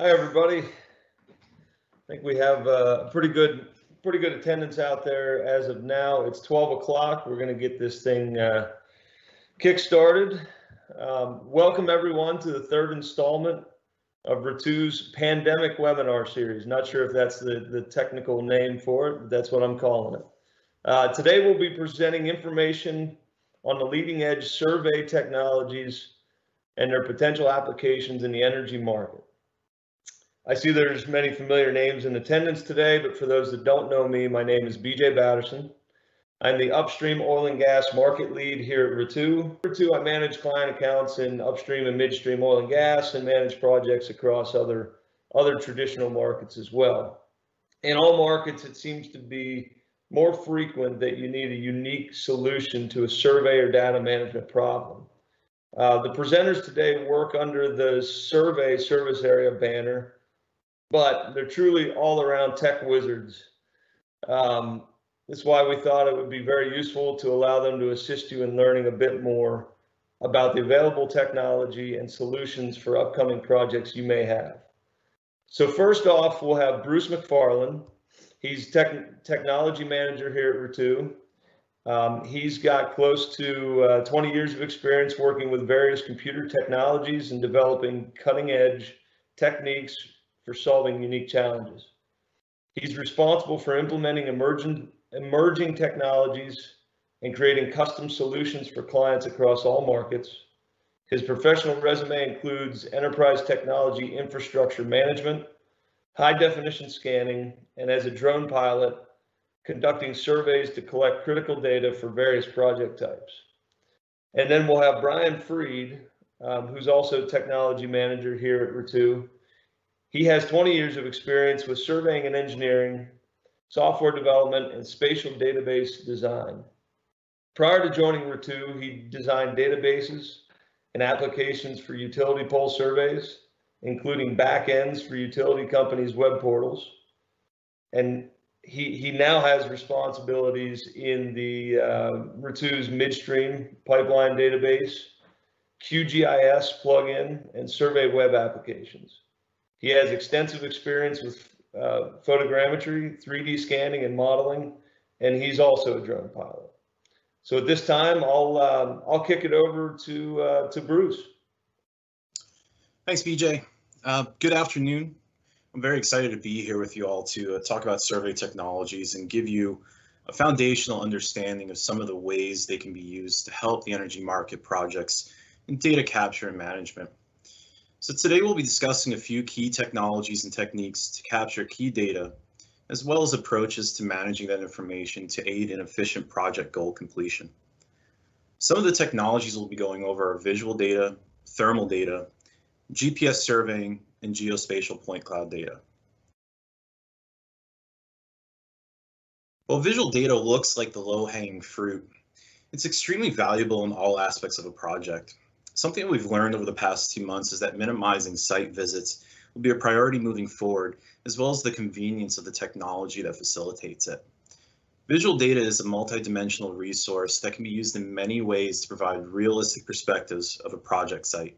Hi, everybody. I think we have uh, a pretty good, pretty good attendance out there as of now. It's 12 o'clock. We're going to get this thing uh, kick-started. Um, welcome, everyone, to the third installment of RETTEW's pandemic webinar series. Not sure if that's the, the technical name for it, but that's what I'm calling it. Uh, today, we'll be presenting information on the leading edge survey technologies and their potential applications in the energy market. I see there's many familiar names in attendance today, but for those that don't know me, my name is BJ Batterson. I'm the upstream oil and gas market lead here at RETTEW. RETTEW, I manage client accounts in upstream and midstream oil and gas and manage projects across other, other traditional markets as well. In all markets, it seems to be more frequent that you need a unique solution to a survey or data management problem. Uh, the presenters today work under the survey service area banner but they're truly all around tech wizards. Um, that's why we thought it would be very useful to allow them to assist you in learning a bit more about the available technology and solutions for upcoming projects you may have. So first off, we'll have Bruce McFarland. He's tech, technology manager here at RETTEW. Um, he's got close to uh, 20 years of experience working with various computer technologies and developing cutting edge techniques for solving unique challenges. He's responsible for implementing emerging, emerging technologies and creating custom solutions for clients across all markets. His professional resume includes enterprise technology infrastructure management, high definition scanning, and as a drone pilot, conducting surveys to collect critical data for various project types. And then we'll have Brian Freed, um, who's also technology manager here at RETTEW. He has 20 years of experience with surveying and engineering, software development, and spatial database design. Prior to joining RETTEW, he designed databases and applications for utility pole surveys, including backends for utility companies' web portals. And he, he now has responsibilities in the uh, RETTEW's midstream pipeline database, QGIS plugin, and survey web applications. He has extensive experience with uh, photogrammetry, 3D scanning, and modeling, and he's also a drone pilot. So at this time, I'll um, I'll kick it over to uh, to Bruce. Thanks, BJ. Uh, good afternoon. I'm very excited to be here with you all to uh, talk about survey technologies and give you a foundational understanding of some of the ways they can be used to help the energy market projects in data capture and management. So today we'll be discussing a few key technologies and techniques to capture key data, as well as approaches to managing that information to aid in efficient project goal completion. Some of the technologies we'll be going over are visual data, thermal data, GPS surveying, and geospatial point cloud data. While visual data looks like the low-hanging fruit, it's extremely valuable in all aspects of a project. Something we've learned over the past two months is that minimizing site visits will be a priority moving forward, as well as the convenience of the technology that facilitates it. Visual data is a multidimensional resource that can be used in many ways to provide realistic perspectives of a project site.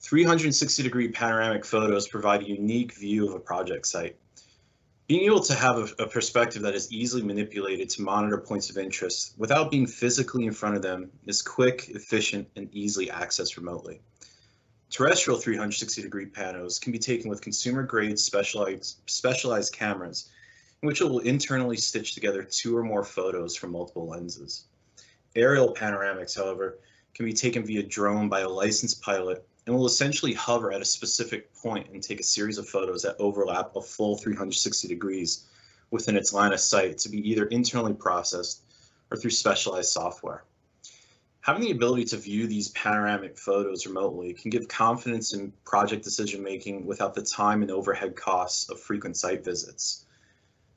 360 degree panoramic photos provide a unique view of a project site. Being able to have a, a, perspective that is easily manipulated to monitor points of interest without being physically in front of them is quick, efficient, and easily accessed remotely. Terrestrial 360 degree panos can be taken with consumer grade specialized, specialized cameras in which it will internally stitch together two or more photos from multiple lenses. Aerial panoramics, however, can be taken via drone by a licensed pilot and will essentially hover at a specific point and take a series of photos that overlap a full 360 degrees within its line of sight to be either internally processed or through specialized software. Having the ability to view these panoramic photos remotely can give confidence in project decision making without the time and overhead costs of frequent site visits.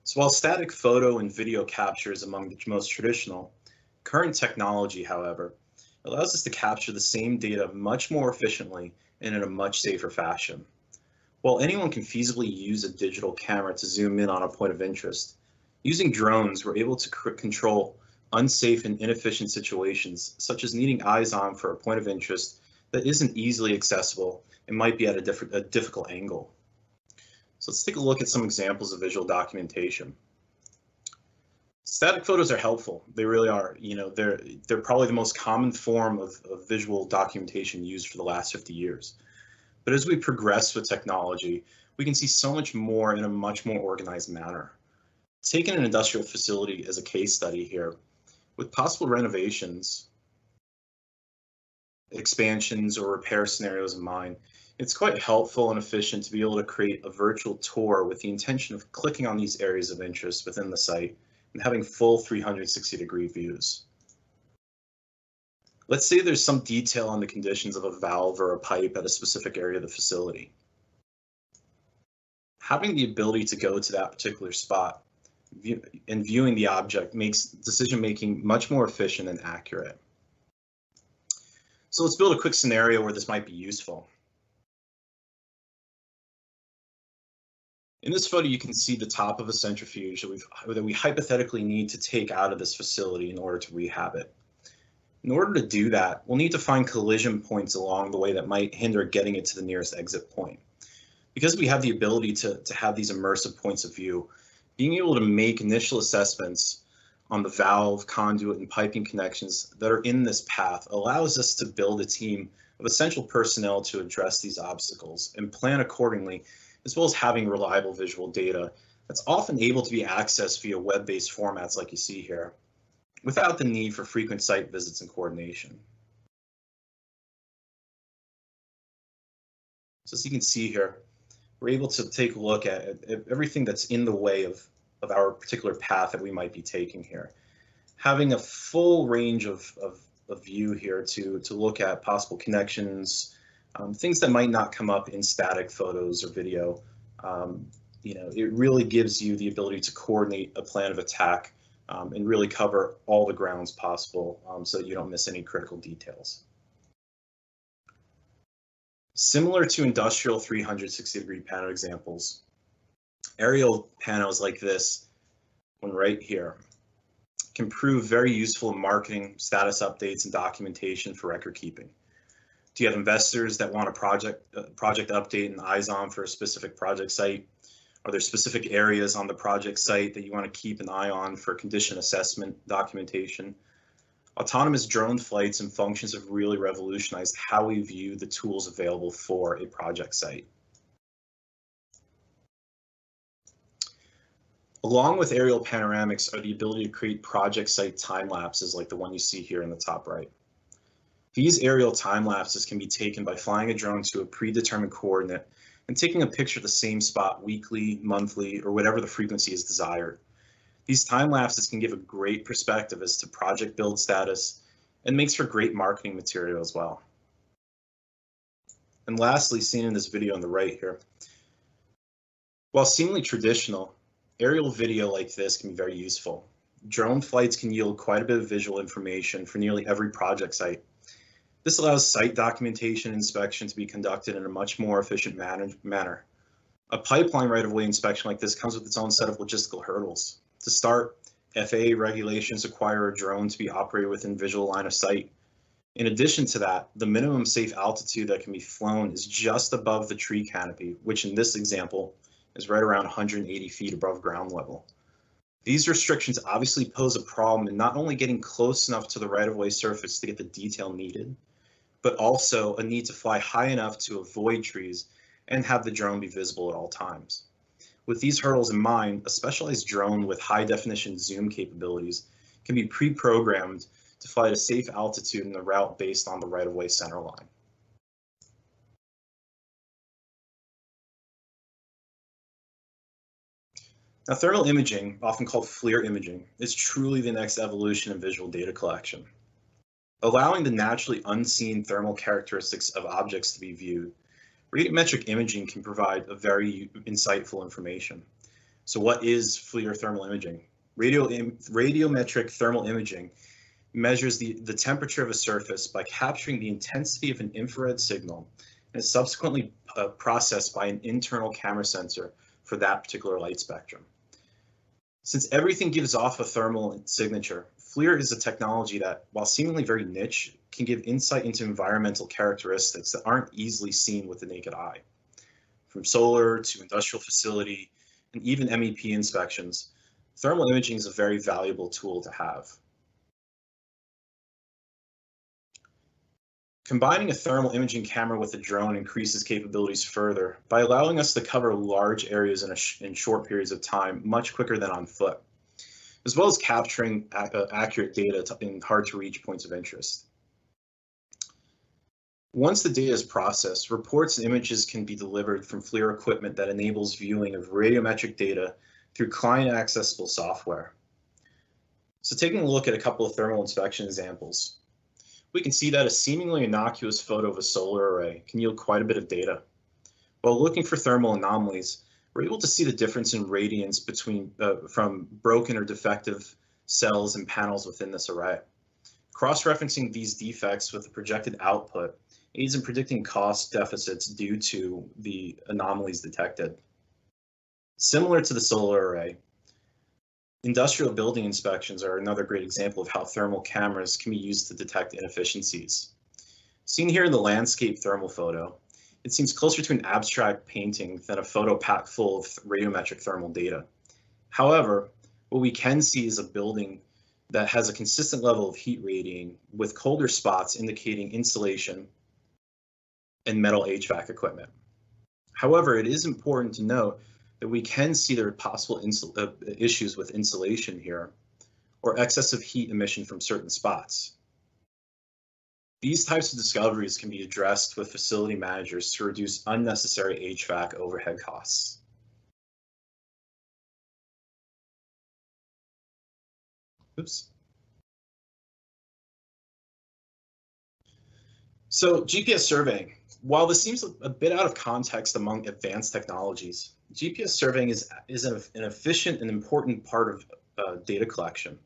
So while static photo and video capture is among the most traditional, current technology, however, allows us to capture the same data much more efficiently and in a much safer fashion. While anyone can feasibly use a digital camera to zoom in on a point of interest, using drones, we're able to control unsafe and inefficient situations, such as needing eyes on for a point of interest that isn't easily accessible and might be at a, different, a difficult angle. So let's take a look at some examples of visual documentation. Static photos are helpful. They really are. You know, they're they're probably the most common form of, of visual documentation used for the last 50 years. But as we progress with technology, we can see so much more in a much more organized manner. Taking an industrial facility as a case study here, with possible renovations, expansions, or repair scenarios in mind, it's quite helpful and efficient to be able to create a virtual tour with the intention of clicking on these areas of interest within the site and having full 360 degree views. Let's say there's some detail on the conditions of a valve or a pipe at a specific area of the facility. Having the ability to go to that particular spot view, and viewing the object makes decision making much more efficient and accurate. So let's build a quick scenario where this might be useful. In this photo, you can see the top of a centrifuge that, we that we hypothetically need to take out of this facility in order to rehab it. In order to do that, we'll need to find collision points along the way that might hinder getting it to the nearest exit point. Because we have the ability to, to have these immersive points of view, being able to make initial assessments on the valve, conduit, and piping connections that are in this path allows us to build a team of essential personnel to address these obstacles and plan accordingly, as well as having reliable visual data that's often able to be accessed via web-based formats like you see here without the need for frequent site visits and coordination. So as you can see here, we're able to take a look at, everything that's in the way of, of our particular path that we might be taking here. Having a full range of, of, of view here to, to look at possible connections, um, things that might not come up in static photos or video. Um, you know, it really gives you the ability to coordinate a plan of attack um, and really cover all the grounds possible um, so that you don't miss any critical details. Similar to industrial 360 degree panel examples, aerial panels like this, one right here, can prove very useful in marketing, status updates, and documentation for record keeping. Do you have investors that want a project project update and eyes on for a specific project site? Are there specific areas on the project site that you want to keep an eye on for condition assessment documentation? Autonomous drone flights and functions have really revolutionized how we view the tools available for a project site. Along with aerial panoramics are the ability to create project site time lapses like the one you see here in the top right. These aerial time lapses can be taken by flying a drone to a predetermined coordinate and taking a picture of the same spot weekly, monthly, or whatever the frequency is desired. These time lapses can give a great perspective as to project build status and makes for great marketing material as well. And lastly, seen in this video on the right here, while seemingly traditional, aerial video like this can be very useful. Drone flights can yield quite a bit of visual information for nearly every project site, this allows site documentation inspection to be conducted in a much more efficient manner. A pipeline right-of-way inspection like this comes with its own set of logistical hurdles. To start, FAA regulations require a drone to be operated within visual line of sight. In addition to that, the minimum safe altitude that can be flown is just above the tree canopy, which in this example is right around 180 feet above ground level. These restrictions obviously pose a problem in not only getting close enough to the right-of-way surface to get the detail needed, but also a need to fly high enough to avoid trees and have the drone be visible at all times. With these hurdles in mind, a specialized drone with high definition zoom capabilities can be pre-programmed to fly at a safe altitude in the route based on the right-of-way center line. Now, thermal imaging, often called FLIR imaging, is truly the next evolution in visual data collection. Allowing the naturally unseen thermal characteristics of objects to be viewed, radiometric imaging can provide a very insightful information. So what is FLIR thermal imaging? Radio Im radiometric thermal imaging measures the, the temperature of a surface by capturing the intensity of an infrared signal and is subsequently uh, processed by an internal camera sensor for that particular light spectrum. Since everything gives off a thermal signature, FLIR is a technology that, while seemingly very niche, can give insight into environmental characteristics that aren't easily seen with the naked eye. From solar to industrial facility and even MEP inspections, thermal imaging is a very valuable tool to have. Combining a thermal imaging camera with a drone increases capabilities further by allowing us to cover large areas in, sh in short periods of time much quicker than on foot, as well as capturing uh, accurate data in hard to reach points of interest. Once the data is processed, reports and images can be delivered from FLIR equipment that enables viewing of radiometric data through client accessible software. So taking a look at a couple of thermal inspection examples, we can see that a seemingly innocuous photo of a solar array can yield quite a bit of data. While looking for thermal anomalies, we're able to see the difference in radiance between uh, from broken or defective cells and panels within this array. Cross-referencing these defects with the projected output aids in predicting cost deficits due to the anomalies detected. Similar to the solar array, Industrial building inspections are another great example of how thermal cameras can be used to detect inefficiencies. Seen here in the landscape thermal photo, it seems closer to an abstract painting than a photo pack full of radiometric thermal data. However, what we can see is a building that has a consistent level of heat radiating with colder spots indicating insulation and metal HVAC equipment. However, it is important to note that we can see there are possible uh, issues with insulation here or excessive heat emission from certain spots. These types of discoveries can be addressed with facility managers to reduce unnecessary HVAC overhead costs. Oops. So GPS surveying, while this seems a bit out of context among advanced technologies, GPS surveying is, is an, an efficient and important part of uh, data collection.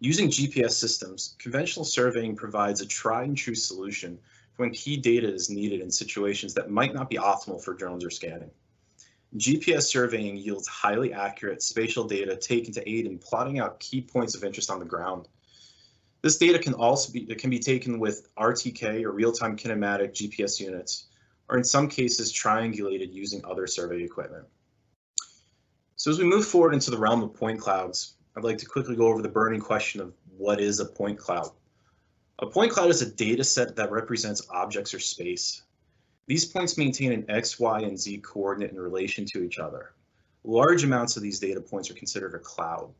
Using GPS systems, conventional surveying provides a tried and true solution when key data is needed in situations that might not be optimal for drones or scanning. GPS surveying yields highly accurate spatial data taken to aid in plotting out key points of interest on the ground. This data can also be, can be taken with RTK or real-time kinematic GPS units, or in some cases triangulated using other survey equipment. So as we move forward into the realm of point clouds, I'd like to quickly go over the burning question of what is a point cloud. A point cloud is a data set that represents objects or space. These points maintain an X, Y, and Z coordinate in relation to each other. Large amounts of these data points are considered a cloud.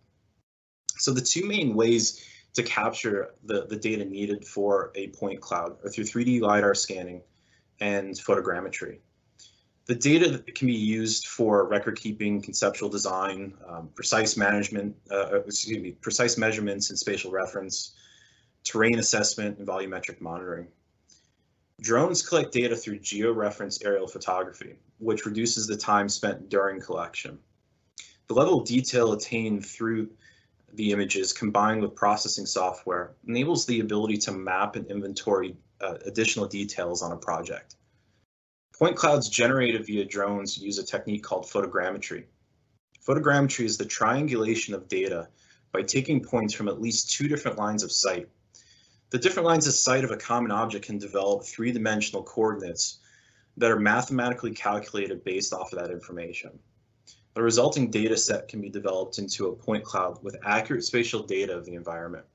So the two main ways to capture the, the data needed for a point cloud are through 3D LiDAR scanning and photogrammetry. The data that can be used for record keeping, conceptual design, um, precise management, uh, uh, excuse me, precise measurements and spatial reference, terrain assessment, and volumetric monitoring. Drones collect data through georeference aerial photography, which reduces the time spent during collection. The level of detail attained through the images combined with processing software enables the ability to map and inventory uh, additional details on a project. Point clouds generated via drones use a technique called photogrammetry. Photogrammetry is the triangulation of data by taking points from at least two different lines of sight. The different lines of sight of a common object can develop three-dimensional coordinates that are mathematically calculated based off of that information. The resulting data set can be developed into a point cloud with accurate spatial data of the environment.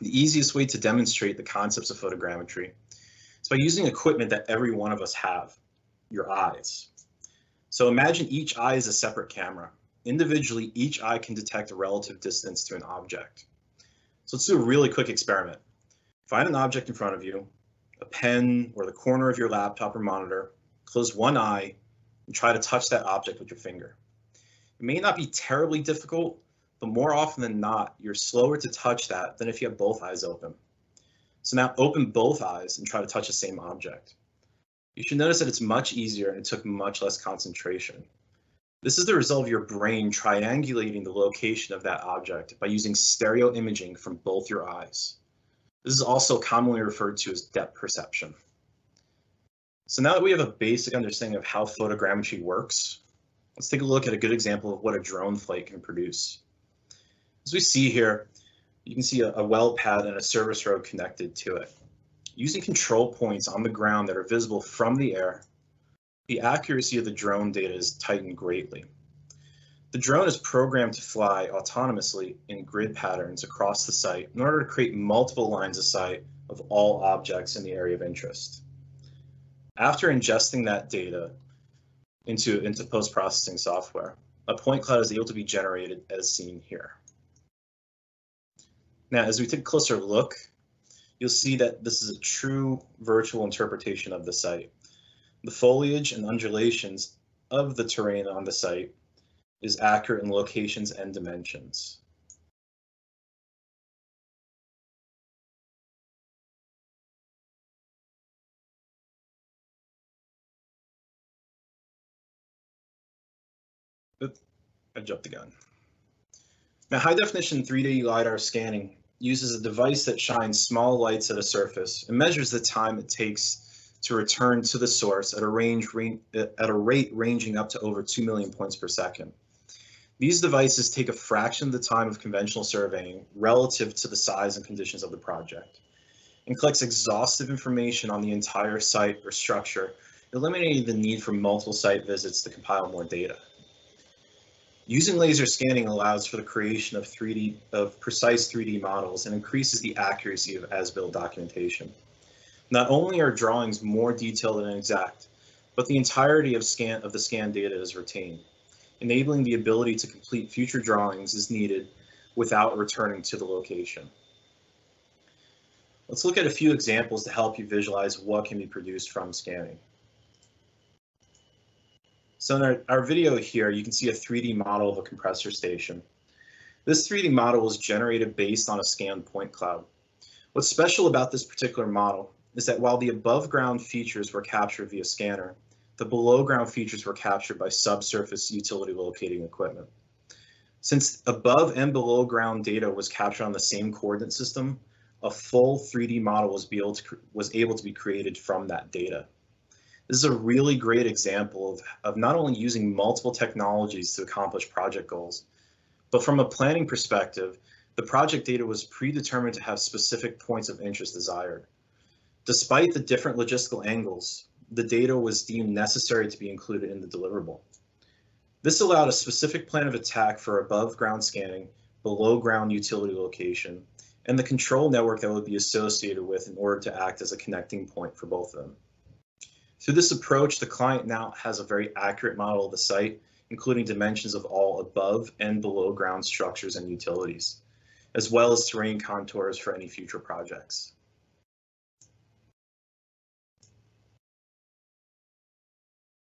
The easiest way to demonstrate the concepts of photogrammetry by using equipment that every one of us have, your eyes. So imagine each eye is a separate camera. Individually, each eye can detect a relative distance to an object. So let's do a really quick experiment. Find an object in front of you, a pen or the corner of your laptop or monitor, close one eye, and try to touch that object with your finger. It may not be terribly difficult, but more often than not, you're slower to touch that than if you have both eyes open. So now open both eyes and try to touch the same object. You should notice that it's much easier and it took much less concentration. This is the result of your brain triangulating the location of that object by using stereo imaging from both your eyes. This is also commonly referred to as depth perception. So now that we have a basic understanding of how photogrammetry works, let's take a look at a good example of what a drone flight can produce. As we see here, You can see a, a well pad and a service road connected to it. Using control points on the ground that are visible from the air, the accuracy of the drone data is tightened greatly. The drone is programmed to fly autonomously in grid patterns across the site in order to create multiple lines of sight of all objects in the area of interest. After ingesting that data into, into post-processing software, a point cloud is able to be generated as seen here. Now, as we take a closer look, you'll see that this is a true virtual interpretation of the site. The foliage and undulations of the terrain on the site is accurate in locations and dimensions. I jumped the gun. Now, high definition 3D LiDAR scanning uses a device that shines small lights at a surface and measures the time it takes to return to the source at a range at a rate ranging up to over 2 million points per second. These devices take a fraction of the time of conventional surveying relative to the size and conditions of the project and collects exhaustive information on the entire site or structure, eliminating the need for multiple site visits to compile more data. Using laser scanning allows for the creation of 3D of precise 3D models and increases the accuracy of as-built documentation. Not only are drawings more detailed and exact, but the entirety of scan of the scan data is retained, enabling the ability to complete future drawings as needed without returning to the location. Let's look at a few examples to help you visualize what can be produced from scanning. So in our, our video here, you can see a 3D model of a compressor station. This 3D model was generated based on a scanned point cloud. What's special about this particular model is that while the above ground features were captured via scanner, the below ground features were captured by subsurface utility locating equipment. Since above and below ground data was captured on the same coordinate system, a full 3D model was, able to, was able to be created from that data. This is a really great example of, of not only using multiple technologies to accomplish project goals, but from a planning perspective, the project data was predetermined to have specific points of interest desired. Despite the different logistical angles, the data was deemed necessary to be included in the deliverable. This allowed a specific plan of attack for above ground scanning, below ground utility location, and the control network that would be associated with in order to act as a connecting point for both of them. Through this approach, the client now has a very accurate model of the site, including dimensions of all above and below ground structures and utilities, as well as terrain contours for any future projects.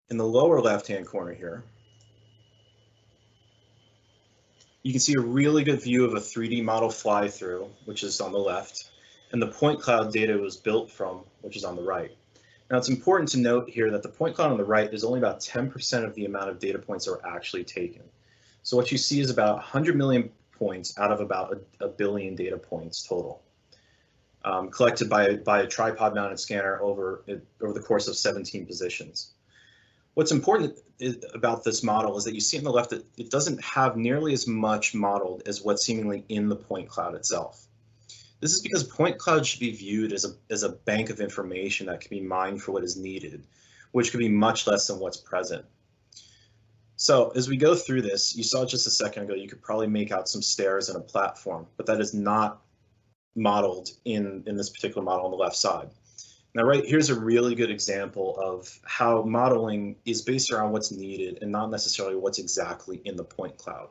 In the lower left-hand corner here, you can see a really good view of a 3D model fly-through, which is on the left, and the point cloud data was built from, which is on the right. Now it's important to note here that the point cloud on the right is only about 10% of the amount of data points that are actually taken. So what you see is about 100 million points out of about a, a billion data points total, um, collected by, by a tripod mounted scanner over, over the course of 17 positions. What's important about this model is that you see on the left that it doesn't have nearly as much modeled as what's seemingly in the point cloud itself. This is because point cloud should be viewed as a, as a bank of information that can be mined for what is needed, which could be much less than what's present. So as we go through this, you saw just a second ago, you could probably make out some stairs and a platform, but that is not modeled in, in this particular model on the left side. Now, right here's a really good example of how modeling is based around what's needed and not necessarily what's exactly in the point cloud.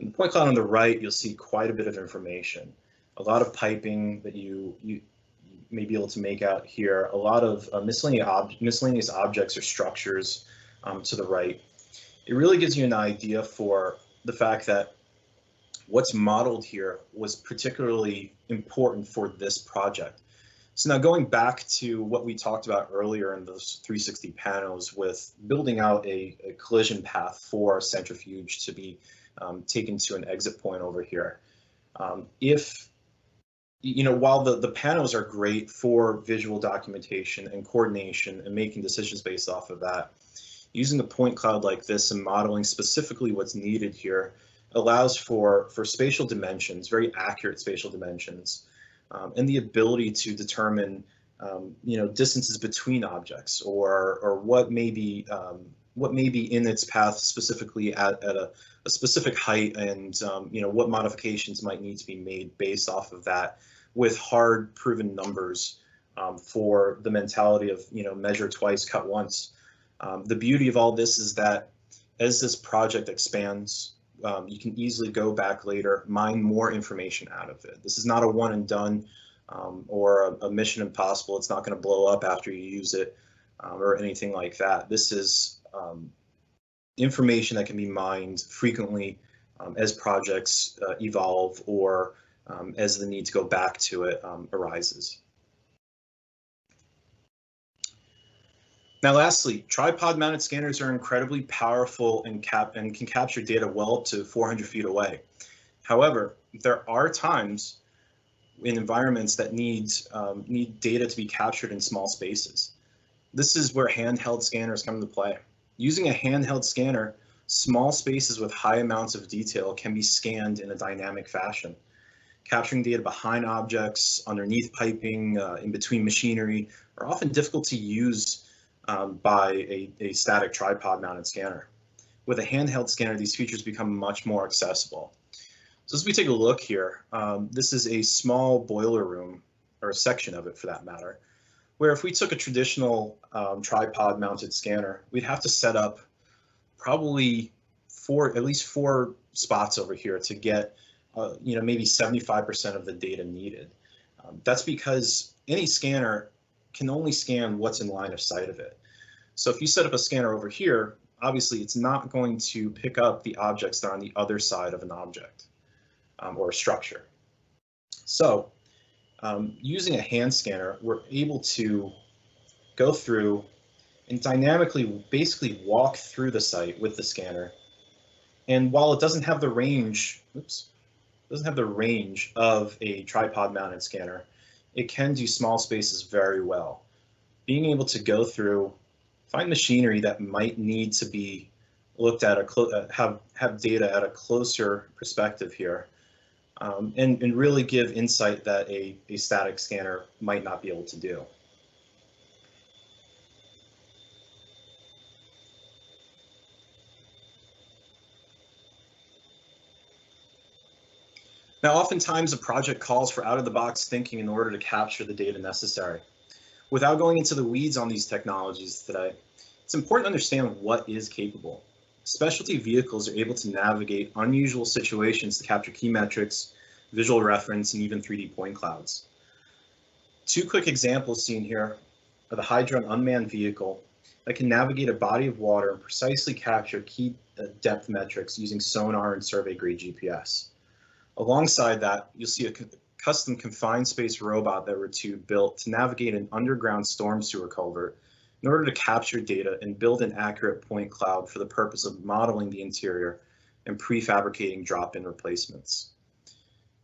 In the point cloud on the right, you'll see quite a bit of information a lot of piping that you, you may be able to make out here, a lot of uh, miscellaneous, ob miscellaneous objects or structures um, to the right. It really gives you an idea for the fact that what's modeled here was particularly important for this project. So now going back to what we talked about earlier in those 360 panels with building out a, a collision path for centrifuge to be um, taken to an exit point over here. Um, if you know, while the, the panels are great for visual documentation and coordination and making decisions based off of that, using a point cloud like this and modeling specifically what's needed here allows for, for spatial dimensions, very accurate spatial dimensions, um, and the ability to determine um, you know, distances between objects or, or what may be, um, what may be in its path specifically at, at a, a specific height and, um, you know, what modifications might need to be made based off of that with hard proven numbers um, for the mentality of, you know, measure twice, cut once. Um, the beauty of all this is that as this project expands, um, you can easily go back later, mine more information out of it. This is not a one and done um, or a, a, mission impossible. It's not going to blow up after you use it um, or anything like that. This is um, information that can be mined frequently as projects uh, evolve or um, as the need to go back to it um, arises. Now, lastly, tripod mounted scanners are incredibly powerful and, cap and can capture data well up to 400 feet away. However, there are times in environments that need, um, need data to be captured in small spaces. This is where handheld scanners come into play. Using a handheld scanner, small spaces with high amounts of detail can be scanned in a dynamic fashion. Capturing data behind objects, underneath piping, uh, in between machinery, are often difficult to use um, by a, a static tripod mounted scanner. With a handheld scanner, these features become much more accessible. So as we take a look here, um, this is a small boiler room, or a section of it for that matter, where if we took a traditional um, tripod mounted scanner, we'd have to set up probably four, at least four spots over here to get, uh, you know, maybe 75% of the data needed. Um, that's because any scanner can only scan what's in line of sight of it. So if you set up a scanner over here, obviously it's not going to pick up the objects that are on the other side of an object um, or a structure. So um, using a hand scanner, we're able to go through and dynamically basically walk through the site with the scanner. And while it doesn't have the range, oops, doesn't have the range of a tripod mounted scanner, it can do small spaces very well. Being able to go through, find machinery that might need to be looked at, a uh, have, have data at a closer perspective here, um, and, and really give insight that a, a static scanner might not be able to do. Now, oftentimes a project calls for out-of-the-box thinking in order to capture the data necessary. Without going into the weeds on these technologies today, it's important to understand what is capable. Specialty vehicles are able to navigate unusual situations to capture key metrics, visual reference, and even 3D point clouds. Two quick examples seen here are the HyDrone unmanned vehicle that can navigate a body of water and precisely capture key uh, depth metrics using sonar and survey grade GPS. Alongside that, you'll see a custom confined space robot that RETTEW built to navigate an underground storm sewer culvert in order to capture data and build an accurate point cloud for the purpose of modeling the interior and prefabricating drop-in replacements.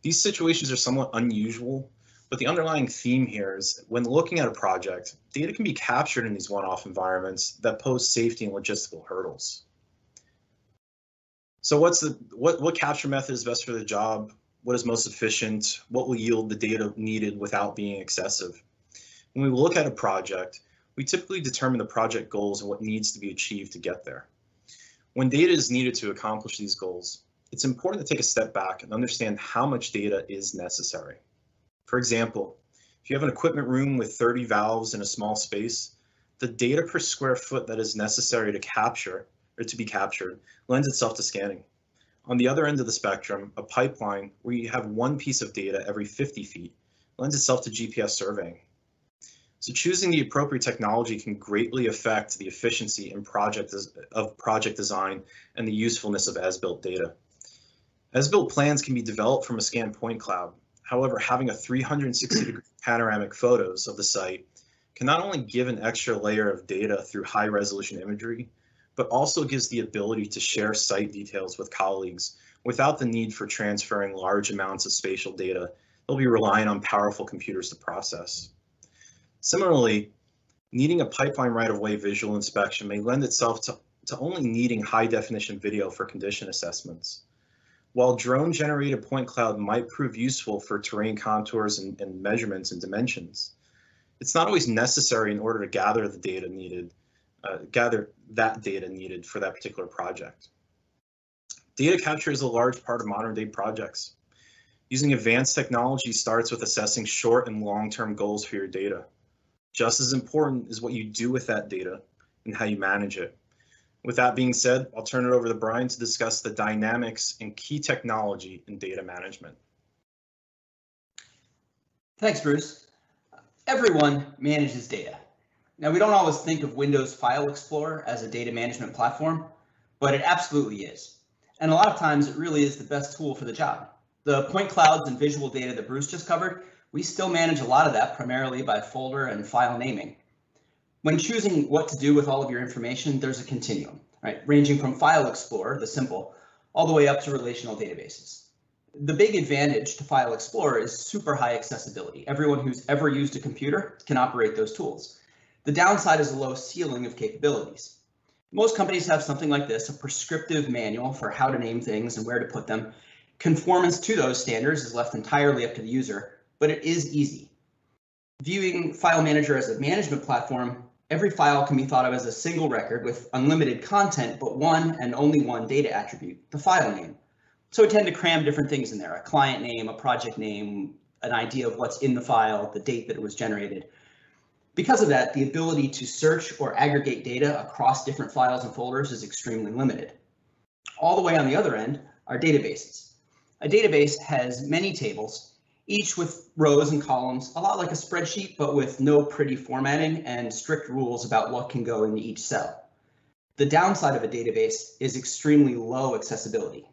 These situations are somewhat unusual, but the underlying theme here is when looking at a project, data can be captured in these one-off environments that pose safety and logistical hurdles. So what's the what what capture method is best for the job? What is most efficient? What will yield the data needed without being excessive? When we look at a project, we typically determine the project goals and what needs to be achieved to get there. When data is needed to accomplish these goals, it's important to take a step back and understand how much data is necessary. For example, if you have an equipment room with 30 valves in a small space, the data per square foot that is necessary to capture or to be captured lends itself to scanning. On the other end of the spectrum, a pipeline where you have one piece of data every 50 feet lends itself to GPS surveying. So choosing the appropriate technology can greatly affect the efficiency in project of project design and the usefulness of as-built data. As-built plans can be developed from a scanned point cloud. However, having a 360 degree panoramic photos of the site can not only give an extra layer of data through high resolution imagery, but also gives the ability to share site details with colleagues without the need for transferring large amounts of spatial data they'll be relying on powerful computers to process. Similarly, needing a pipeline right-of-way visual inspection may lend itself to, to only needing high definition video for condition assessments. While drone generated point cloud might prove useful for terrain contours and, and measurements and dimensions, it's not always necessary in order to gather the data needed, uh, gather that data needed for that particular project. Data capture is a large part of modern day projects. Using advanced technology starts with assessing short and long-term goals for your data. Just as important is what you do with that data and how you manage it. With that being said, I'll turn it over to Brian to discuss the dynamics and key technology in data management. Thanks, Bruce. Everyone manages data. Now, we don't always think of Windows File Explorer as a data management platform, but it absolutely is. And a lot of times it really is the best tool for the job. The point clouds and visual data that Bruce just covered, we still manage a lot of that primarily by folder and file naming. When choosing what to do with all of your information, there's a continuum, right? Ranging from File Explorer, the simple, all the way up to relational databases. The big advantage to File Explorer is super high accessibility. Everyone who's ever used a computer can operate those tools. The downside is a low ceiling of capabilities. Most companies have something like this, a prescriptive manual for how to name things and where to put them. Conformance to those standards is left entirely up to the user, but it is easy. Viewing File Manager as a management platform Every file can be thought of as a single record with unlimited content, but one and only one data attribute, the file name. So we tend to cram different things in there, a client name, a project name, an idea of what's in the file, the date that it was generated. Because of that, the ability to search or aggregate data across different files and folders is extremely limited. All the way on the other end are databases. A database has many tables each with rows and columns, a lot like a spreadsheet, but with no pretty formatting and strict rules about what can go into each cell. The downside of a database is extremely low accessibility.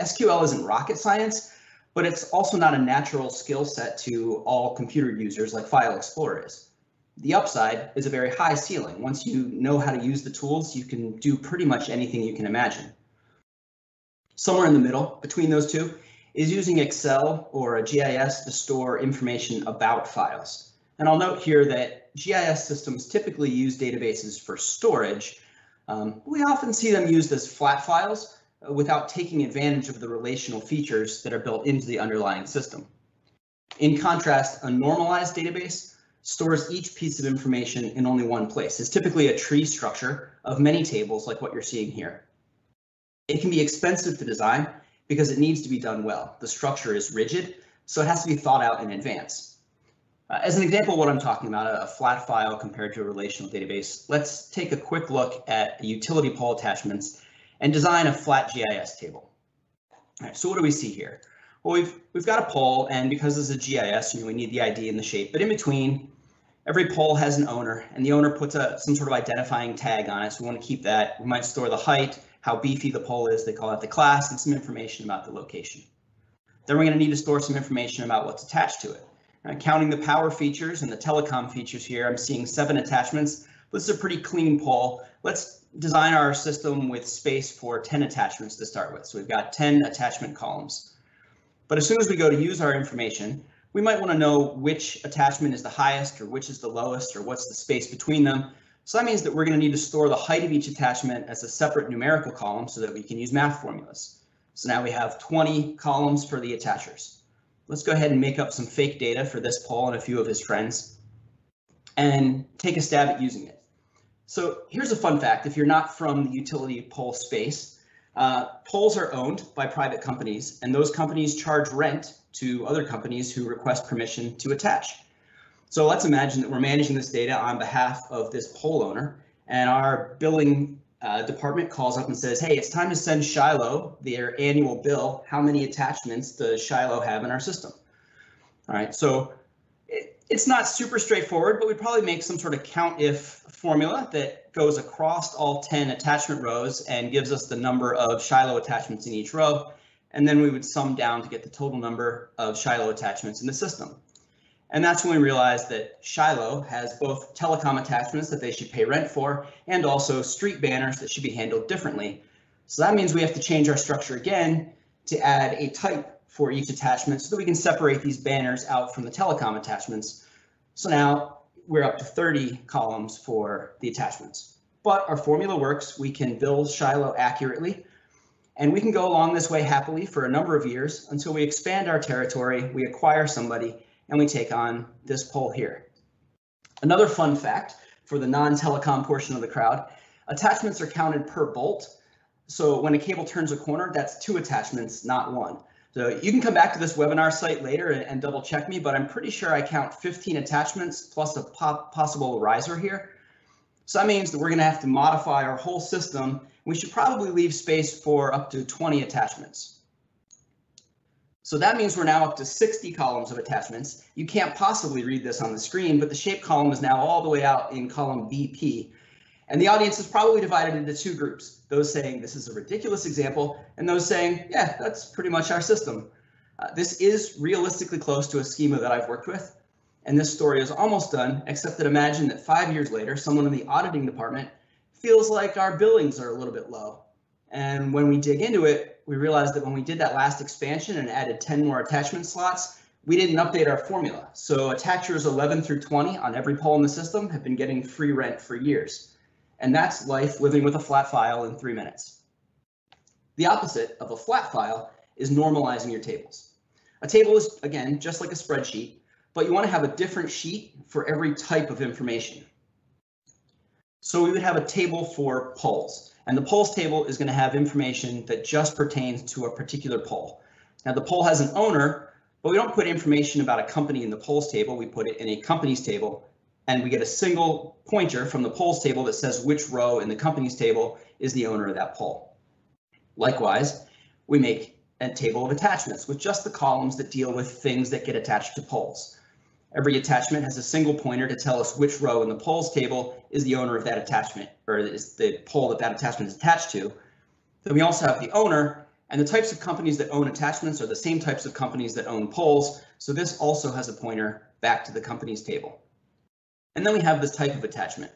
SQL isn't rocket science, but it's also not a natural skill set to all computer users like File Explorer is. The upside is a very high ceiling. Once you know how to use the tools, you can do pretty much anything you can imagine. Somewhere in the middle between those two is using Excel or a GIS to store information about files. And I'll note here that GIS systems typically use databases for storage. Um, we often see them used as flat files uh, without taking advantage of the relational features that are built into the underlying system. In contrast, a normalized database stores each piece of information in only one place. It's typically a tree structure of many tables like what you're seeing here. It can be expensive to design because it needs to be done well. The structure is rigid, so it has to be thought out in advance. Uh, as an example of what I'm talking about, a, flat file compared to a relational database, let's take a quick look at utility pole attachments and design a flat GIS table. All right, so what do we see here? Well, we've we've got a pole, and because is a GIS, you know, we need the ID and the shape. But in between, every pole has an owner, and the owner puts a some sort of identifying tag on it. So we want to keep that. We might store the height, how beefy the pole is, they call it the class, and some information about the location. Then we're going to need to store some information about what's attached to it. Now, counting the power features and the telecom features here, I'm seeing seven attachments. This is a pretty clean pole. Let's design our system with space for 10 attachments to start with. So we've got 10 attachment columns. But as soon as we go to use our information, we might want to know which attachment is the highest or which is the lowest or what's the space between them. So that means that we're going to need to store the height of each attachment as a separate numerical column so that we can use math formulas. So now we have 20 columns for the attachers. Let's go ahead and make up some fake data for this Paul and a few of his friends and take a stab at using it. So here's a fun fact. If you're not from the utility pole space, uh, poles are owned by private companies and those companies charge rent to other companies who request permission to attach. So let's imagine that we're managing this data on behalf of this pole owner and our billing uh, department calls up and says, hey, it's time to send Shiloh their annual bill. How many attachments does Shiloh have in our system? All right, so it, it's not super straightforward, but we probably make some sort of count if formula that goes across all 10 attachment rows and gives us the number of Shiloh attachments in each row. And then we would sum down to get the total number of Shiloh attachments in the system. And that's when we realized that Shiloh has both telecom attachments that they should pay rent for and also street banners that should be handled differently. So that means we have to change our structure again to add a type for each attachment so that we can separate these banners out from the telecom attachments. So now we're up to 30 columns for the attachments. But our formula works. We can build Shiloh accurately And we can go along this way happily for a number of years until we expand our territory, we acquire somebody, and we take on this pole here. Another fun fact for the non-telecom portion of the crowd, attachments are counted per bolt. So when a cable turns a corner, that's two attachments, not one. So you can come back to this webinar site later and, double check me, but I'm pretty sure I count 15 attachments plus a possible riser here. So that means that we're going to have to modify our whole system. We should probably leave space for up to 20 attachments. So that means we're now up to 60 columns of attachments. You can't possibly read this on the screen, but the shape column is now all the way out in column BP. And the audience is probably divided into two groups, those saying this is a ridiculous example, and those saying, yeah, that's pretty much our system. Uh, this is realistically close to a schema that I've worked with, and this story is almost done, except that imagine that five years later, someone in the auditing department feels like our billings are a little bit low. And when we dig into it, we realize that when we did that last expansion and added 10 more attachment slots, we didn't update our formula. So attachers 11 through 20 on every pole in the system have been getting free rent for years. And that's life living with a flat file in three minutes. The opposite of a flat file is normalizing your tables. A table is, again, just like a spreadsheet, but you want to have a different sheet for every type of information. So we would have a table for poles, and the poles table is going to have information that just pertains to a particular pole. Now the pole has an owner, but we don't put information about a company in the poles table, we put it in a companies table, and we get a single pointer from the poles table that says which row in the companies table is the owner of that pole. Likewise, we make a table of attachments with just the columns that deal with things that get attached to poles. Every attachment has a single pointer to tell us which row in the poles table is the owner of that attachment, or is the pole that that attachment is attached to. Then we also have the owner, and the types of companies that own attachments are the same types of companies that own poles, so this also has a pointer back to the companies table. And then we have this type of attachment.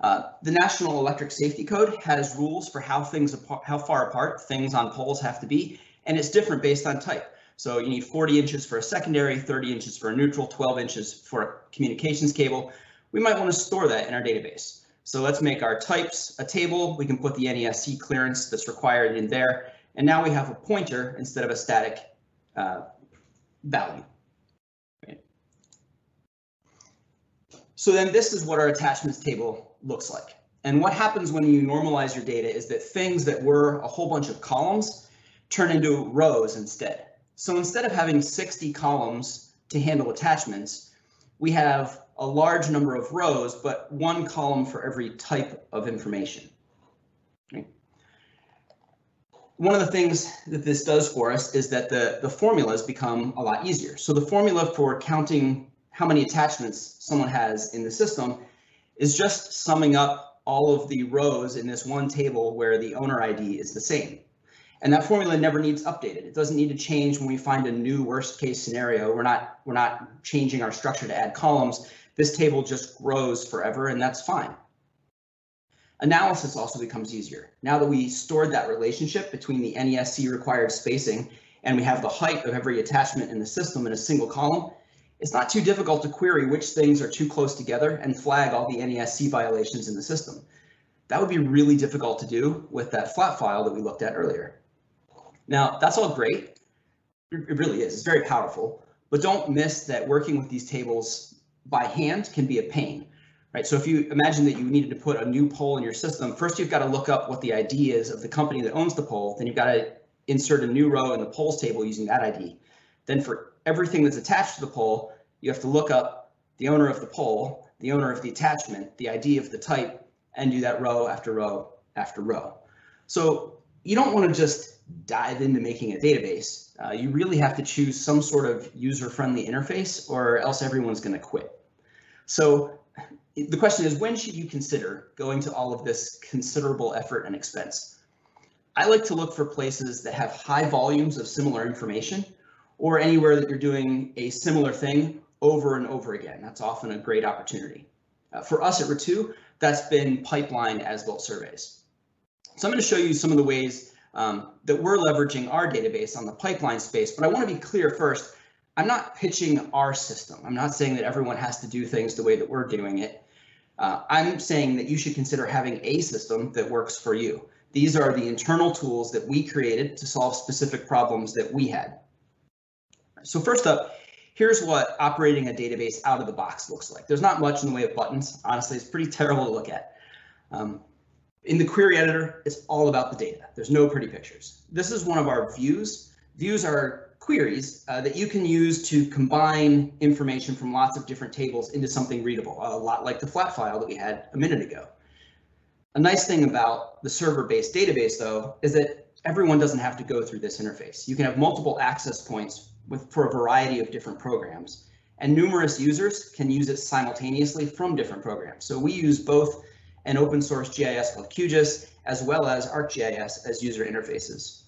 Uh, the National Electric Safety Code has rules for how things how far apart things on poles have to be, and it's different based on type. So you need 40 inches for a secondary, 30 inches for a neutral, 12 inches for a communications cable. We might want to store that in our database. So let's make our types a table. We can put the NESC clearance that's required in there. And now we have a pointer instead of a static uh, value. So then this is what our attachments table looks like. And what happens when you normalize your data is that things that were a whole bunch of columns turn into rows instead. So instead of having 60 columns to handle attachments, we have a large number of rows, but one column for every type of information. Okay. One of the things that this does for us is that the, the formulas become a lot easier. So the formula for counting how many attachments someone has in the system is just summing up all of the rows in this one table where the owner ID is the same. And that formula never needs updated. It doesn't need to change when we find a new worst case scenario. We're not we're not changing our structure to add columns. This table just grows forever and that's fine. Analysis also becomes easier. Now that we stored that relationship between the NESC required spacing and we have the height of every attachment in the system in a single column, it's not too difficult to query which things are too close together and flag all the NESC violations in the system. That would be really difficult to do with that flat file that we looked at earlier. Now, that's all great. It really is. It's very powerful. But don't miss that working with these tables by hand can be a pain. Right, so if you imagine that you needed to put a new pole in your system, first you've got to look up what the ID is of the company that owns the pole. Then you've got to insert a new row in the poles table using that ID. Then for everything that's attached to the pole, you have to look up the owner of the pole, the owner of the attachment, the ID of the type, and do that row after row after row. So you don't want to just dive into making a database. Uh, you really have to choose some sort of user-friendly interface or else everyone's going to quit. So the question is, when should you consider going to all of this considerable effort and expense? I like to look for places that have high volumes of similar information or anywhere that you're doing a similar thing over and over again. That's often a great opportunity. Uh, for us at RETTEW, that's been pipeline as well surveys. So I'm going to show you some of the ways um, that we're leveraging our database on the pipeline space, but I want to be clear first, I'm not pitching our system. I'm not saying that everyone has to do things the way that we're doing it. Uh, I'm saying that you should consider having a system that works for you. These are the internal tools that we created to solve specific problems that we had. So first up, here's what operating a database out of the box looks like. There's not much in the way of buttons. Honestly, it's pretty terrible to look at. Um, in the query editor, it's all about the data. There's no pretty pictures. This is one of our views. Views are queries uh, that you can use to combine information from lots of different tables into something readable, a lot like the flat file that we had a minute ago. A nice thing about the server-based database, though, is that everyone doesn't have to go through this interface. You can have multiple access points with for a variety of different programs, and numerous users can use it simultaneously from different programs. So we use both an open source GIS called QGIS, as well as ArcGIS as user interfaces.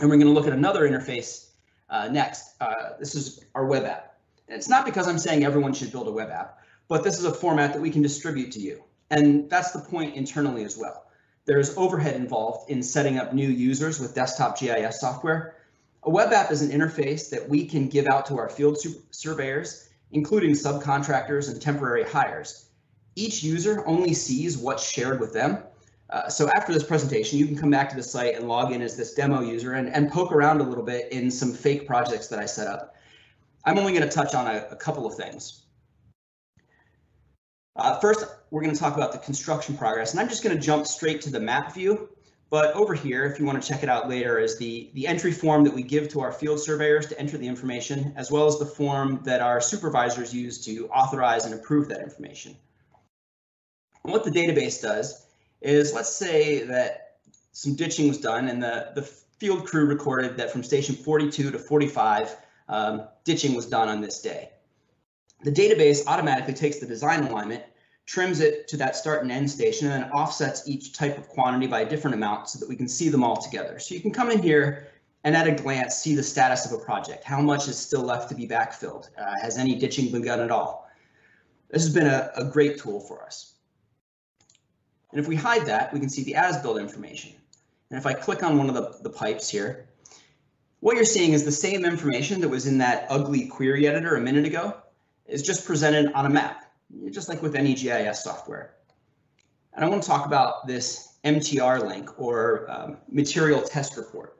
And we're going to look at another interface uh, next. Uh, this is our web app. And it's not because I'm saying everyone should build a web app, but this is a format that we can distribute to you. And that's the point internally as well. There's overhead involved in setting up new users with desktop GIS software. A web app is an interface that we can give out to our field surveyors, including subcontractors and temporary hires. Each user only sees what's shared with them. Uh, so after this presentation, you can come back to the site and log in as this demo user and, and poke around a little bit in some fake projects that I set up. I'm only going to touch on a, a couple of things. Uh, first, we're going to talk about the construction progress, and I'm just going to jump straight to the map view. But over here, if you want to check it out later, is the, the entry form that we give to our field surveyors to enter the information, as well as the form that our supervisors use to authorize and approve that information. And what the database does is, let's say that some ditching was done and the, the field crew recorded that from station 42 to 45, um, ditching was done on this day. The database automatically takes the design alignment, trims it to that start and end station, and then offsets each type of quantity by a different amount so that we can see them all together. So you can come in here and at a glance see the status of a project. How much is still left to be backfilled? Uh, has any ditching been done at all? This has been a, a great tool for us. And if we hide that, we can see the as-built information. And if I click on one of the, the pipes here, what you're seeing is the same information that was in that ugly query editor a minute ago, is just presented on a map, just like with any GIS software. And I want to talk about this MTR link or um, material test report.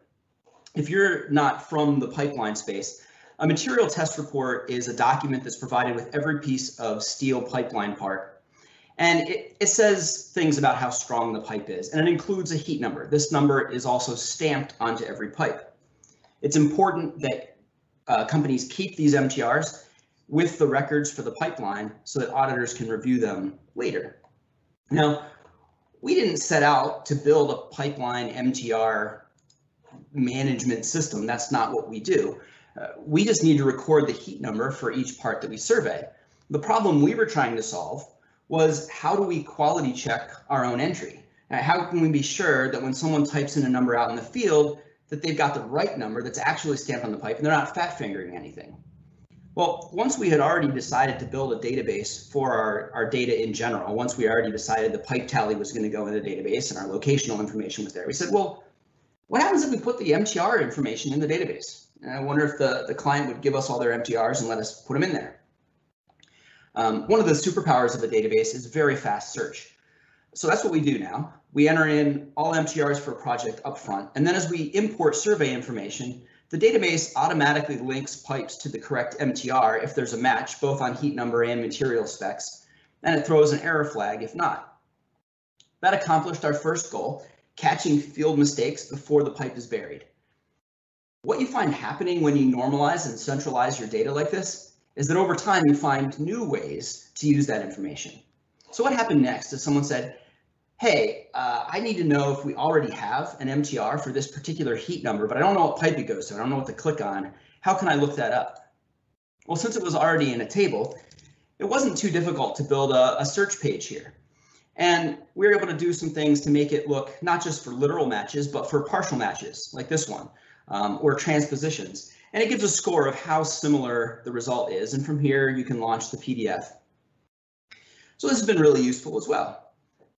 If you're not from the pipeline space, a material test report is a document that's provided with every piece of steel pipeline part. And it, it says things about how strong the pipe is, and it includes a heat number. This number is also stamped onto every pipe. It's important that uh, companies keep these MTRs with the records for the pipeline so that auditors can review them later. Now, we didn't set out to build a pipeline MTR management system. That's not what we do. Uh, we just need to record the heat number for each part that we survey. The problem we were trying to solve was how do we quality check our own entry? Uh, how can we be sure that when someone types in a number out in the field, that they've got the right number that's actually stamped on the pipe and they're not fat fingering anything? Well, once we had already decided to build a database for our, our data in general, once we already decided the pipe tally was going to go in the database and our locational information was there, we said, well, what happens if we put the MTR information in the database? And I wonder if the, the client would give us all their MTRs and let us put them in there. Um, one of the superpowers of a database is very fast search. So that's what we do now. We enter in all MTRs for a project upfront, and then as we import survey information, the database automatically links pipes to the correct MTR if there's a match, both on heat number and material specs, and it throws an error flag if not. That accomplished our first goal, catching field mistakes before the pipe is buried. What you find happening when you normalize and centralize your data like this is that over time you find new ways to use that information. So what happened next is someone said, hey, uh, I need to know if we already have an MTR for this particular heat number, but I don't know what pipe it goes to. I don't know what to click on. How can I look that up? Well, since it was already in a table, it wasn't too difficult to build a, a search page here. And we were able to do some things to make it look not just for literal matches, but for partial matches like this one, um, or transpositions. And it gives a score of how similar the result is. And from here, you can launch the PDF. So this has been really useful as well.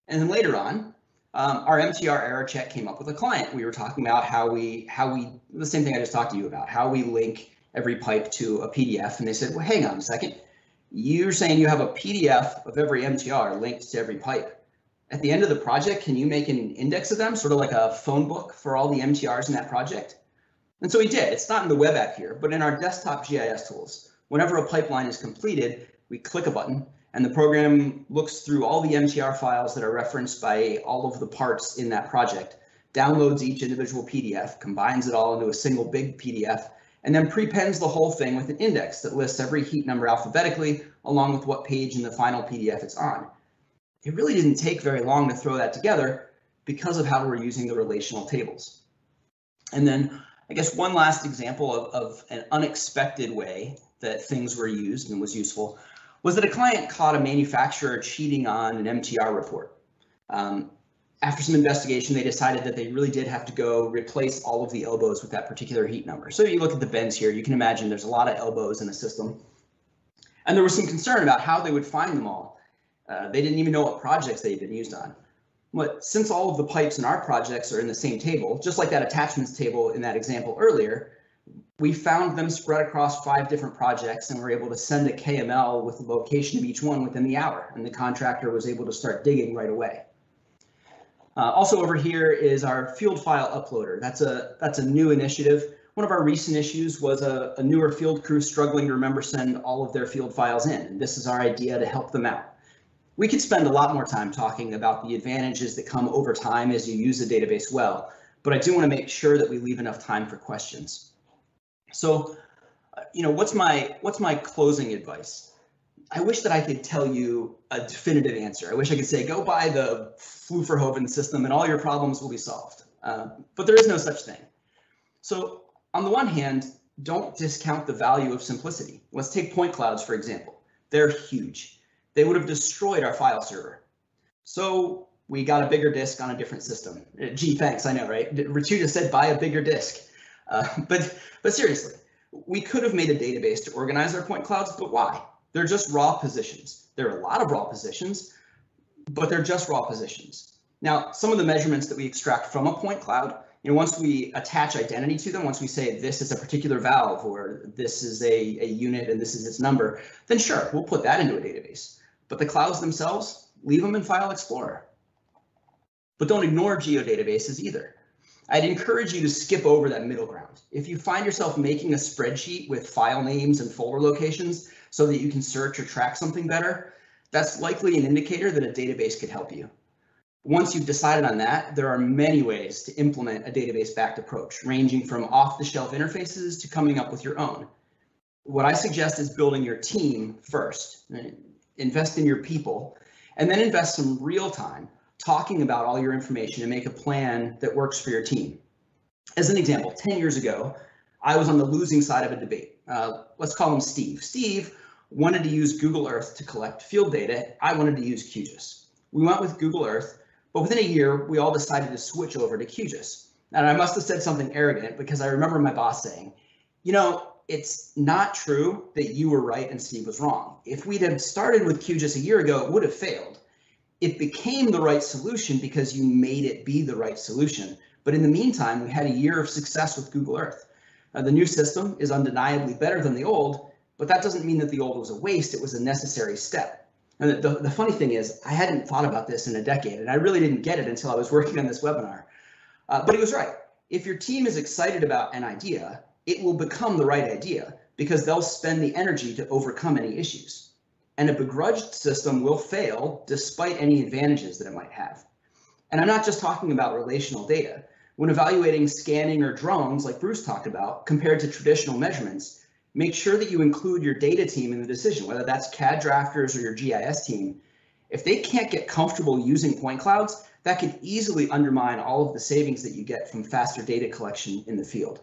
And then later on, um, our MTR error check came up with a client. We were talking about how we, how we, the same thing I just talked to you about, how we link every pipe to a PDF. And they said, well, hang on a second. You're saying you have a PDF of every MTR linked to every pipe. At the end of the project, can you make an index of them, sort of like a phone book for all the MTRs in that project? And so we did. It's not in the web app here, but in our desktop GIS tools, whenever a pipeline is completed, we click a button and the program looks through all the MTR files that are referenced by all of the parts in that project, downloads each individual PDF, combines it all into a single big PDF, and then prepends the whole thing with an index that lists every heat number alphabetically along with what page in the final PDF it's on. It really didn't take very long to throw that together because of how we're using the relational tables. And then I guess one last example of, of an unexpected way that things were used and was useful was that a client caught a manufacturer cheating on an MTR report. Um, after some investigation, they decided that they really did have to go replace all of the elbows with that particular heat number. So you look at the bends here, you can imagine there's a lot of elbows in the system. And there was some concern about how they would find them all. Uh, they didn't even know what projects they had been used on. But since all of the pipes in our projects are in the same table, just like that attachments table in that example earlier, we found them spread across five different projects and were able to send a KML with the location of each one within the hour. And the contractor was able to start digging right away. Uh, also over here is our field file uploader. That's a that's a new initiative. One of our recent issues was a, a newer field crew struggling to remember send all of their field files in. This is our idea to help them out. We could spend a lot more time talking about the advantages that come over time as you use the database well, but I do want to make sure that we leave enough time for questions. So, you know, what's my what's my closing advice? I wish that I could tell you a definitive answer. I wish I could say, go buy the Flooferhoven system and all your problems will be solved. Uh, but there is no such thing. So on the one hand, don't discount the value of simplicity. Let's take point clouds, for example. They're huge. They would have destroyed our file server. So we got a bigger disk on a different system. Uh, gee, thanks, I know, right? RETTEW just said buy a bigger disk. Uh, but, but seriously, we could have made a database to organize our point clouds, but why? They're just raw positions. There are a lot of raw positions, but they're just raw positions. Now, some of the measurements that we extract from a point cloud, you know, once we attach identity to them, once we say this is a particular valve or this is a, a unit and this is its number, then sure, we'll put that into a database. But the clouds themselves, leave them in File Explorer. But don't ignore geodatabases either. I'd encourage you to skip over that middle ground. If you find yourself making a spreadsheet with file names and folder locations, so that you can search or track something better, that's likely an indicator that a database could help you. Once you've decided on that, there are many ways to implement a database-backed approach, ranging from off-the-shelf interfaces to coming up with your own. What I suggest is building your team first. Invest in your people, and then invest some real time talking about all your information and make a plan that works for your team. As an example, 10 years ago, I was on the losing side of a debate. Uh, let's call him Steve. Steve wanted to use Google Earth to collect field data. I wanted to use QGIS. We went with Google Earth, but within a year, we all decided to switch over to QGIS. And I must have said something arrogant because I remember my boss saying, you know, it's not true that you were right and Steve was wrong. If we'd have started with QGIS a year ago, it would have failed. It became the right solution because you made it be the right solution. But in the meantime, we had a year of success with Google Earth. Uh, the new system is undeniably better than the old, but that doesn't mean that the old was a waste, it was a necessary step. And the, the funny thing is, I hadn't thought about this in a decade, and I really didn't get it until I was working on this webinar. Uh, but he was right. If your team is excited about an idea, it will become the right idea because they'll spend the energy to overcome any issues. And a begrudged system will fail despite any advantages that it might have. And I'm not just talking about relational data. When evaluating scanning or drones, like Bruce talked about, compared to traditional measurements, make sure that you include your data team in the decision, whether that's CAD drafters or your GIS team. If they can't get comfortable using point clouds, that could easily undermine all of the savings that you get from faster data collection in the field.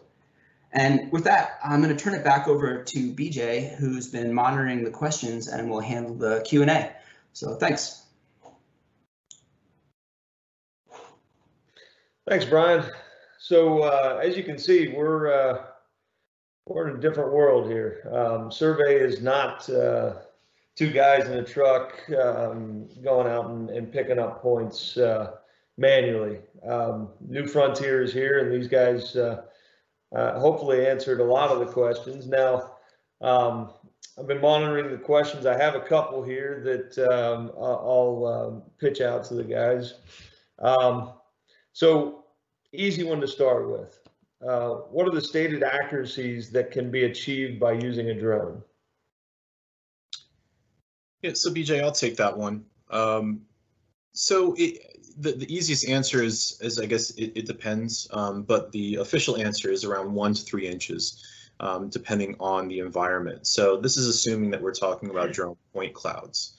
And with that, I'm going to turn it back over to BJ, who's been monitoring the questions and will handle the Q&A. So thanks. Thanks, Brian. So uh, as you can see, we're uh, we're in a different world here. Um, survey is not uh, two guys in a truck um, going out and, and, picking up points uh, manually. Um, New Frontier is here, and these guys uh, hopefully answered a lot of the questions. Now, um, I've been monitoring the questions. I have a couple here that um, I'll um, pitch out to the guys. Um, so easy one to start with. Uh, what are the stated accuracies that can be achieved by using a drone? Yeah, so BJ, I'll take that one. Um, so it, the, the easiest answer is, is I guess it, it depends, um, but the official answer is around one to three inches, um, depending on the environment. So this is assuming that we're talking about drone point clouds.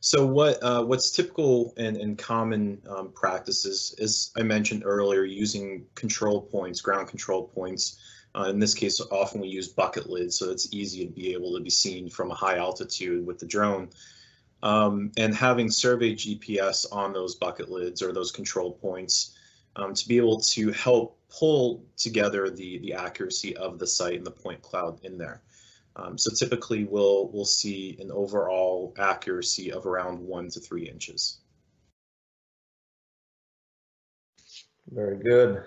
So what uh, what's typical and, and common um, practices, as I mentioned earlier, using control points, ground control points. Uh, in this case, often we use bucket lids, so it's easy to be able to be seen from a high altitude with the drone. Um, and having survey GPS on those bucket lids or those control points um, to be able to help pull together the, the accuracy of the site and the point cloud in there. Um, so typically we'll, we'll see an overall accuracy of around one to three inches. Very good.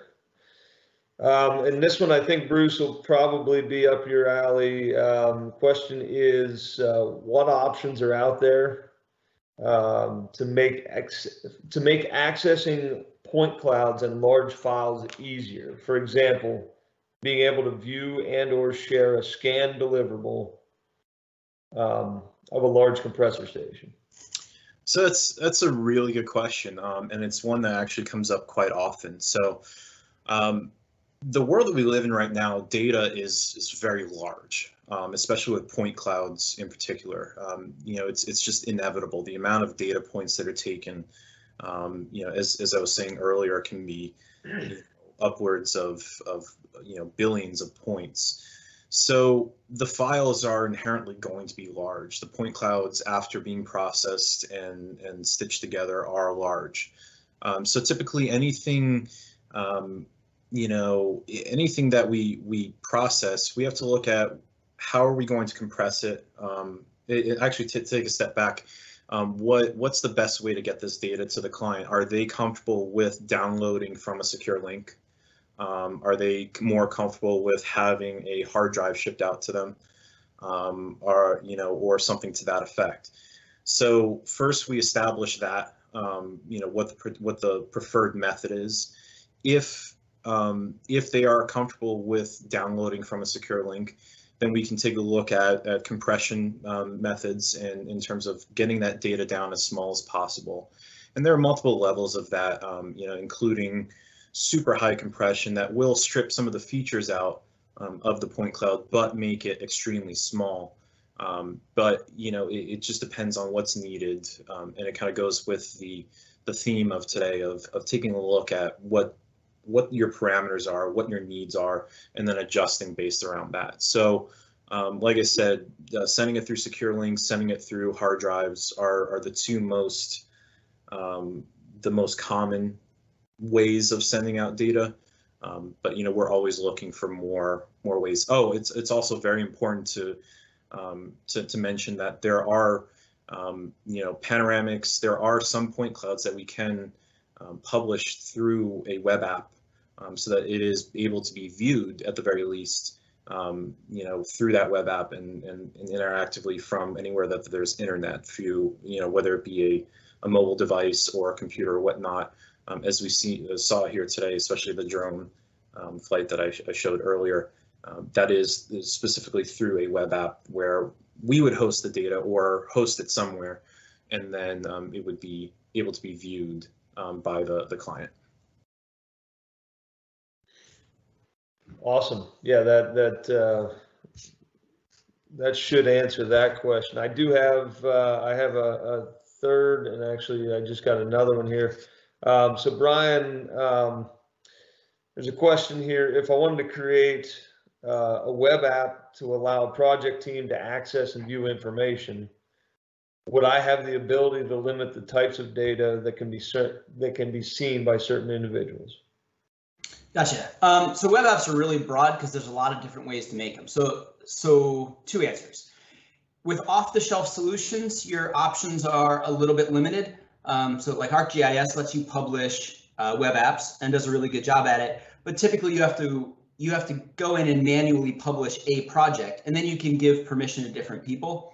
Um, and this one, I think Bruce will probably be up your alley. Um, question is, uh, what options are out there um, to make to make accessing point clouds and large files easier? For example, being able to view and or share a scan deliverable um, of a large compressor station. So that's that's a really good question, um, and it's one that actually comes up quite often. So um, the world that we live in right now, data is is very large, um, especially with point clouds in particular. Um, you know, it's it's just inevitable. The amount of data points that are taken, um, you know, as as I was saying earlier, can be you know, upwards of of you know billions of points. So the files are inherently going to be large. The point clouds, after being processed and and stitched together, are large. Um, so typically, anything um, you know, anything that we we process, we have to look at how are we going to compress it. Um, it, it actually to take a step back. Um, what what's the best way to get this data to the client? Are they comfortable with downloading from a secure link? Um, are they more comfortable with having a hard drive shipped out to them, um, or you know, or something to that effect? So first, we establish that um, you know what the what the preferred method is. If um, if they are comfortable with downloading from a secure link, then we can take a look at, at compression um, methods and in terms of getting that data down as small as possible. And there are multiple levels of that, um, you know, including super high compression that will strip some of the features out um, of the point cloud, but make it extremely small. Um, but you know, it, it, just depends on what's needed, um, and it kind of goes with the the theme of today of of taking a look at what what your parameters are, what your needs are, and then adjusting based around that. So, um, like I said, uh, sending it through secure links, sending it through hard drives are, are the two most um, the most common ways of sending out data. Um, but you know, we're always looking for more more ways. Oh, it's it's also very important to um, to, to mention that there are um, you know panoramics. There are some point clouds that we can um, published through a web app um, so that it is able to be viewed at the very least, um, you know, through that web app and, and, and, interactively from anywhere that there's internet through, you know, whether it be a, a mobile device or a computer or whatnot, um, as we see uh, saw here today, especially the drone um, flight that I, sh I, showed earlier. Um, that is, is specifically through a web app where we would host the data or host it somewhere, and then it would be able to be viewed um, by the, the client. Awesome. Yeah, that that uh, that should answer that question. I do have uh, I have a, a, third, and actually I just got another one here. Um, so Brian, um, there's a question here. If I wanted to create uh, a web app to allow project team to access and view information, would I have the ability to limit the types of data that can be cert- that can be seen by certain individuals? Gotcha. Um, so web apps are really broad because there's a lot of different ways to make them. So so two answers. With off-the-shelf solutions, your options are a little bit limited. Um, so like ArcGIS lets you publish uh, web apps and does a really good job at it, but typically you have to you have to go in and manually publish a project, and then you can give permission to different people.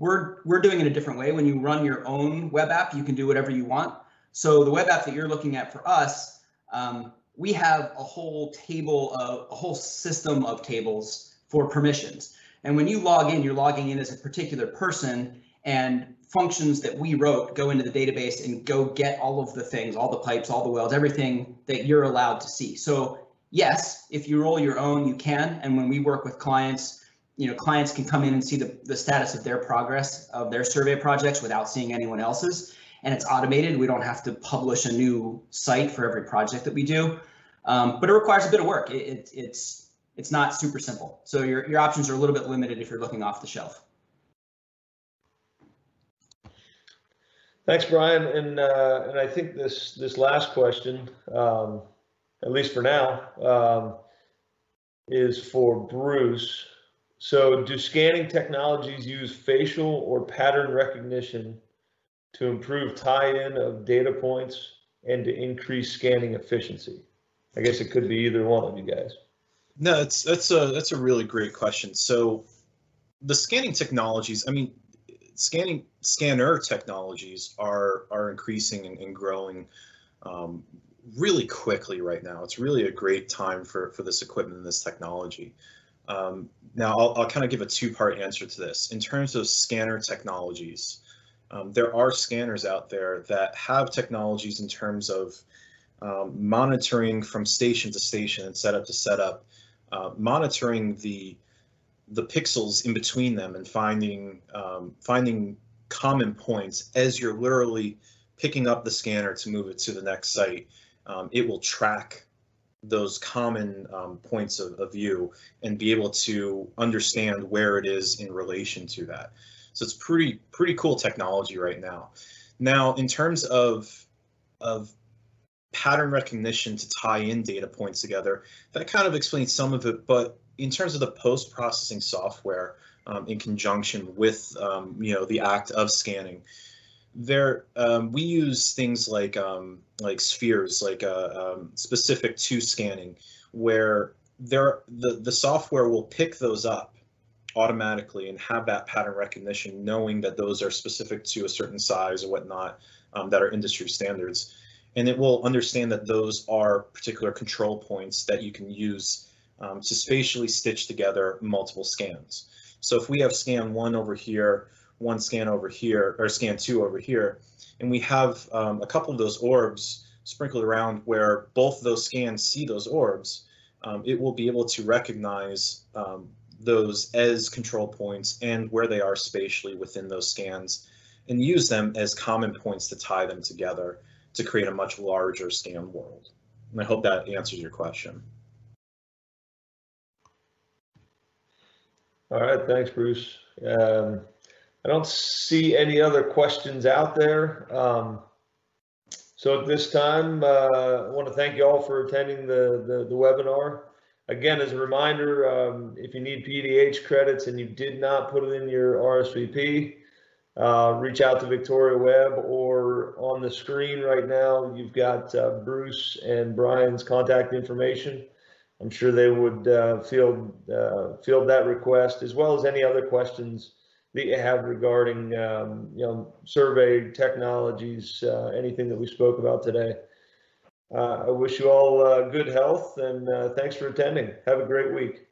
We're, we're doing it a different way. When you run your own web app, you can do whatever you want. So the web app that you're looking at for us, um, we have a whole table of a whole system of tables for permissions. And when you log in, you're logging in as a particular person and functions that we wrote go into the database and go get all of the things, all the pipes, all the wells, everything that you're allowed to see. So yes, if you roll your own, you can. And when we work with clients, you know, clients can come in and see the, the status of their progress of their survey projects without seeing anyone else's. And it's automated. We don't have to publish a new site for every project that we do. Um, but it requires a bit of work. It, it, it's it's not super simple. So your, your options are a little bit limited if you're looking off the shelf. Thanks, Brian. And uh, and I think this this last question, um, at least for now, um, is for Bruce. So, do scanning technologies use facial or pattern recognition to improve tie-in of data points and to increase scanning efficiency? I guess it could be either one of you guys. No, that's that's a that's a really great question. So, the scanning technologies. I mean, scanning scanner technologies are are increasing and, and growing um, really quickly right now. It's really a great time for for this equipment and this technology. Um, now, I'll, I'll kind of give a two-part answer to this. In terms of scanner technologies, um, there are scanners out there that have technologies in terms of um, monitoring from station to station and setup to setup, uh, monitoring the the pixels in between them and finding um, finding common points as you're literally picking up the scanner to move it to the next site. Um, it will track those common um, points of, of, view and be able to understand where it is in relation to that. So it's pretty pretty cool technology right now. Now, in terms of of pattern recognition to tie in data points together, that kind of explains some of it. But in terms of the post processing software, um, in conjunction with um, you know the act of scanning, there um, we use things like um, like spheres like uh, um, specific to scanning where there the the software will pick those up automatically and have that pattern recognition knowing that those are specific to a certain size or whatnot um, that are industry standards. And it will understand that those are particular control points that you can use um, to spatially stitch together multiple scans. So if we have scan one over here one scan over here, or scan two over here, and we have um, a couple of those orbs sprinkled around where both those scans see those orbs, um, it will be able to recognize um, those as control points and where they are spatially within those scans and use them as common points to tie them together to create a much larger scan world. And I hope that answers your question. All right, thanks, Bruce. Um, I don't see any other questions out there. Um, so at this time, uh, I want to thank you all for attending the, the, the webinar. Again, as a reminder, um, if you need PDH credits and you did not put it in your RSVP, uh, reach out to Victoria Webb or on the screen right now, you've got uh, Bruce and Brian's contact information. I'm sure they would uh, field, uh, field that request as well as any other questions that you have regarding, um, you know, survey technologies, uh, anything that we spoke about today. Uh, I wish you all uh, good health and uh, thanks for attending. Have a great week.